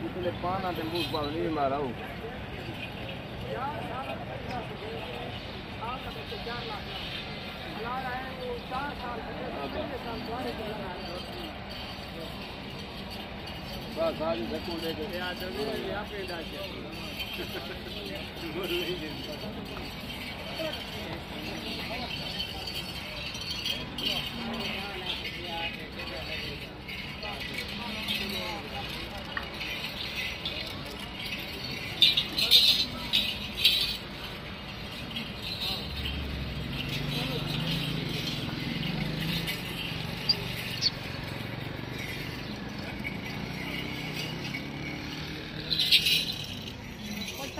इतने पाना ते मुँह पर नहीं मारा हूँ बस आज धक्को दे के यार ज़रूर ये आपे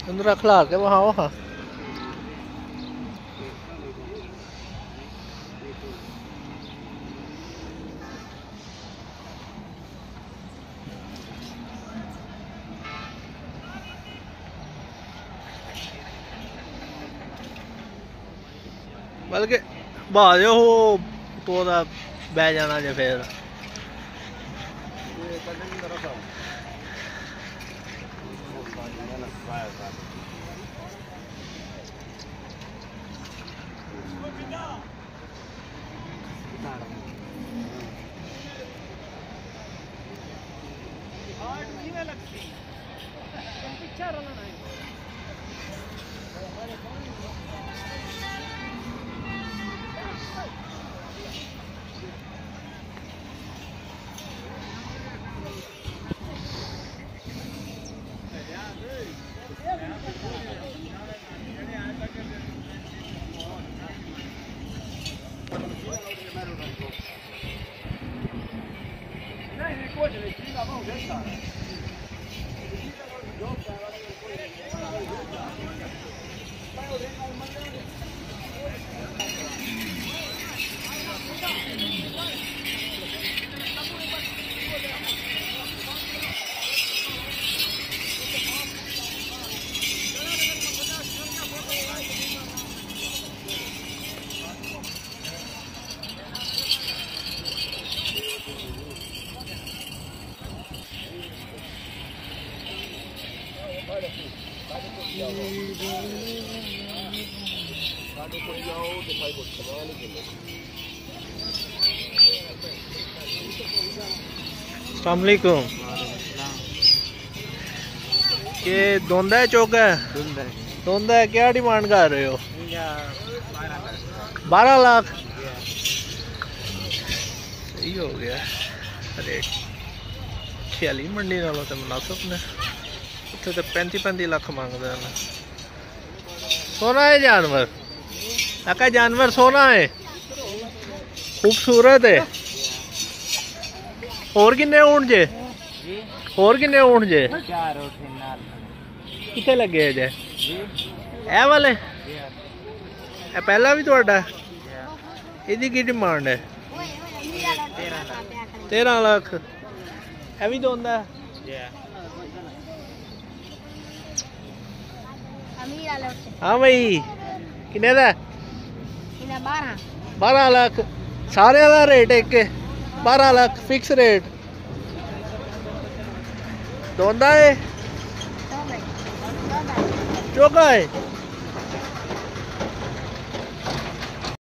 Bentar kelar, dia mau ha. ਬਲਕਿ ਬਾਜ ਉਹ ਤੋਂ ਦਾ ਬਹਿ ਜਾਣਾ ਜੇ ਫੇਰ लक्ष्मी विचाराला नाही Não, ele ficou direitinho na mão dele, cara. अलैक्म ये दोंदा है चौका है? दोंदा है। क्या डिमांड कर रहे हो? बारह लाख। सही हो गया। रेट खियाली मंडी नालों तो मुनासिब ने। उ पैंती पैंती लख मंगते सोना है जानवर आका जानवर सोना है खूबसूरत है और किन्ने ऊन जे और किन्ने ऊन जे कि लगे जे ए वाले ए पहला भी थोड़ा यदी की डिमांड है तेरह लख ए भी तो ਹਾਂ ਬਈ ਕਿੰਨੇ ਦਾ ਇਹਨਾਂ 12 12 ਲੱਖ ਸਾਰਿਆਂ ਦਾ ਰੇਟ ਇੱਕ ਹੈ 12 ਲੱਖ ਫਿਕਸ ਰੇਟ ਦੋਂਦਾ ਹੈ ਤੋਂ ਬਈ ਤੋਂ ਚੋਕਾ ਹੈ